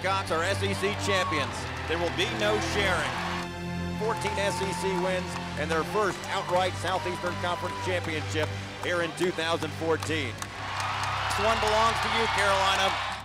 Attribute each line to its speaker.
Speaker 1: Gamecocks are SEC champions. There will be no sharing. 14 SEC wins and their first outright Southeastern Conference championship here in 2014. This one belongs to you, Carolina.